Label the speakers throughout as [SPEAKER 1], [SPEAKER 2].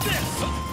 [SPEAKER 1] this!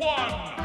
[SPEAKER 2] one.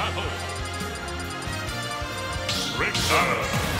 [SPEAKER 2] battle. Rick Donner.